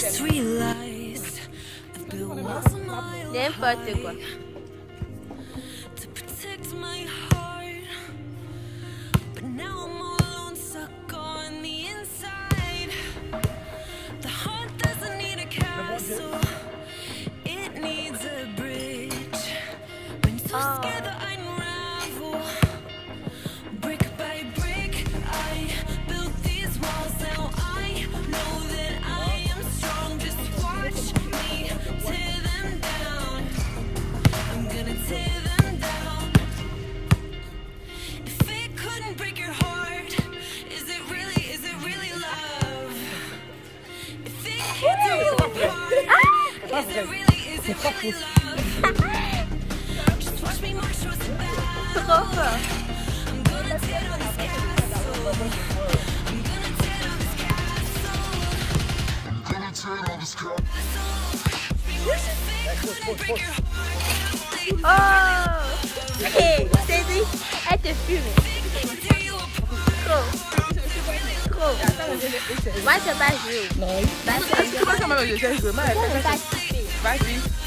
just realized I've been lost in my own. Down this castle. Oh! Hey, c'est dit. Elle te fume. Trop. Trop. Moi, je pas jouer. Non. C'est C'est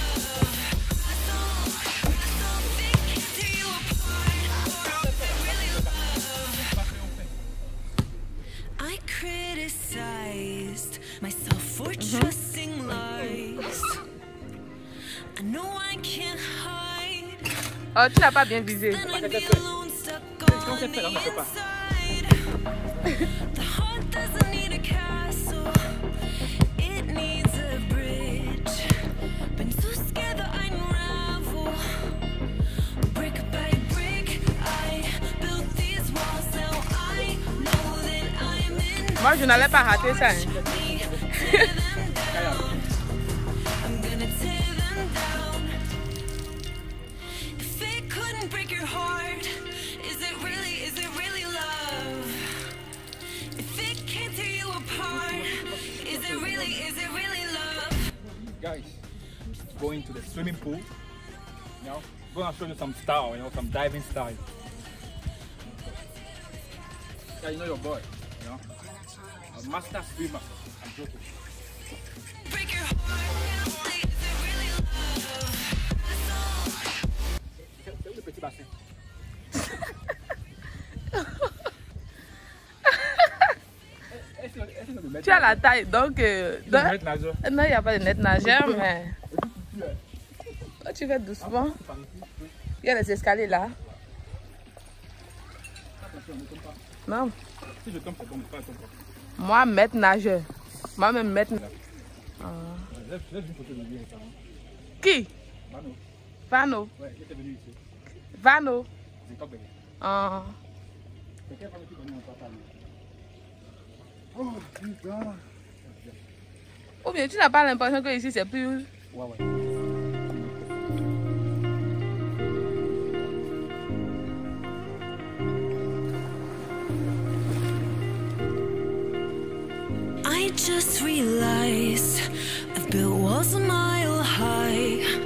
unravel. Brick by brick, I built these walls. Now I know that I'm in. Moi, je n'allais pas rater ça. hein. heart, is it really, is it really love? If it can't tear you apart, is it really, is it really love? guys going to the swimming pool. You know, gonna show you some style, you know, some diving style. Yeah, you know your boy, you know, a master swimmer. I'm joking. Tu as la taille, donc... euh, nageur? Non, il n'y a pas de net nageur, mais... Oh, tu fais doucement. Il y a les escaliers là. Non. Si je tombe, pas. Moi, maître nageur. Moi-même, maître... Ah. De. Qui? Vano. ouais, venu ici. Vano. C'est. Ah. Femme qui connaît mon papa? Oh, putain. Ou bien tu n'as pas l'impression que ici c'est plus... Ouais. I just realized I've built walls a mile high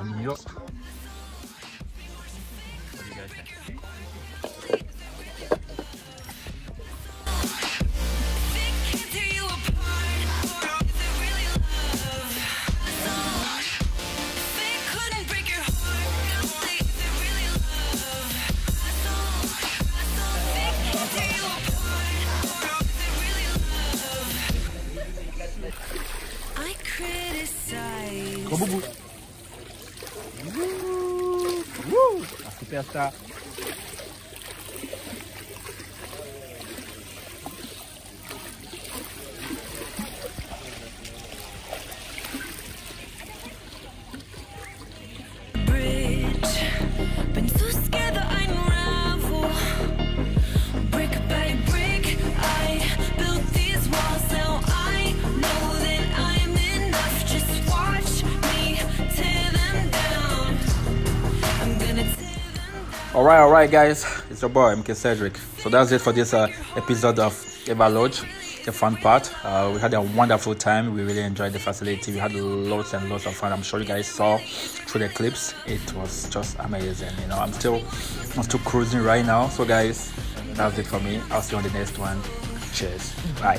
New York. What do you guys think? You apart, is it All right, all right, guys. It's your boy MK Cedric. So that's it for this uh, episode of Eva Lodge. The fun part. Uh, we had a wonderful time. We really enjoyed the facility. We had lots and lots of fun. I'm sure you guys saw through the clips. It was just amazing. You know, I'm still, I'm still cruising right now. So guys, that's it for me. I'll see you on the next one. Cheers. Bye.